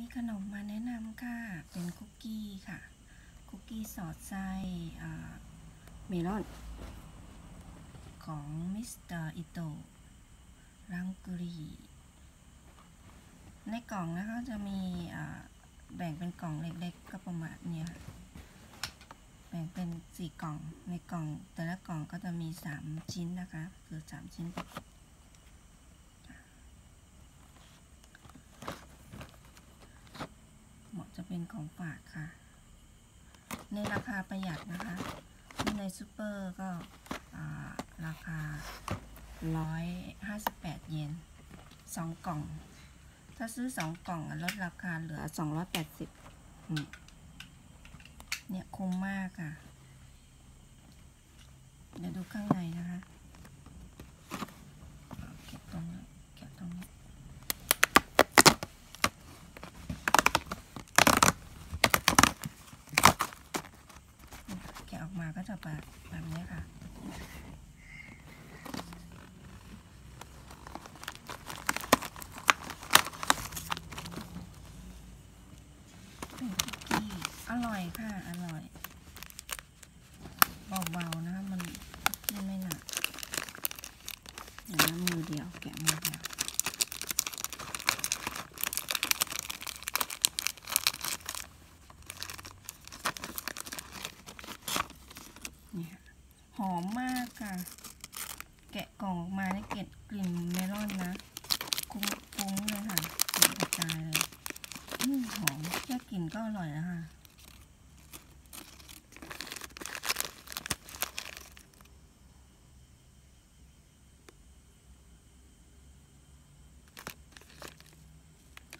มีขนมมาแนะนำค่ะ เป็นคุกกี้ค่ะ คุกกี้สอดไส้เมลอน ของ Mister Ito Languly ในกล่องนะคะจะมีแบ่งเป็นกล่องเล็กๆ ก็ประมาณเนี้ยแบ่งเป็นสี่กล่อง ในกล่องแต่ละกล่องก็จะมีสามชิ้นนะคะ คือสามชิ้นประกอบ เป็นของฝากค่ะ ในราคาประหยัดนะคะที่ในซูเปอร์ก็อ่าราคา 158 เยนสองกล่อง ถ้าซื้อสองกล่องลดราคาเหลือ 280อืมเนี่ยคุ้มมากค่ะ เดี๋ยวดูข้างในนะคะเอาเก็บตรงนี้เก็บตรงนี้ แกะออก มาก็จะแบบแบบนี้ค่ะ เป็นคุกกี้ อร่อยค่ะ อร่อย เบาๆนะคะมันไม่หนักเดี๋ยวนะมือเดียว แกะมือเดียว นี่ค่ะหอมมากค่ะ แกะกล่องออกมาได้เกล็ดกลิ่นเมลอนนะ คุ้งคุ้งเลยค่ะกลิ่นกระจายเลยอืหอมแค่กลิ่นก็อร่อยแล้วค่ะ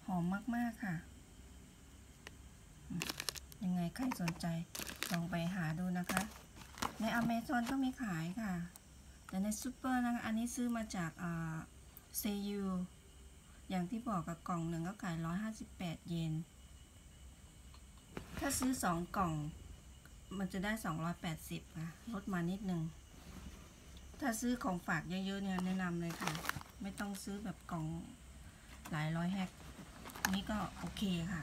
หอมมาก ๆ ค่ะ ยังไงใครสนใจ ลองไปหาดูนะคะ ในอเมซอนก็มีขายค่ะ แต่ในซูเปอร์นะคะ อันนี้ซื้อมาจากเซยูอย่างที่บอกกับกล่องหนึ่งก็ขาย 158 เยน ถ้าซื้อ 2 กล่อง มันจะได้ 280 ค่ะ ลดมานิดนึง ถ้าซื้อของฝากเยอะๆเนี่ยแนะนำเลยค่ะ ไม่ต้องซื้อแบบกล่องหลายร้อยแฮก นี่ก็โอเคค่ะ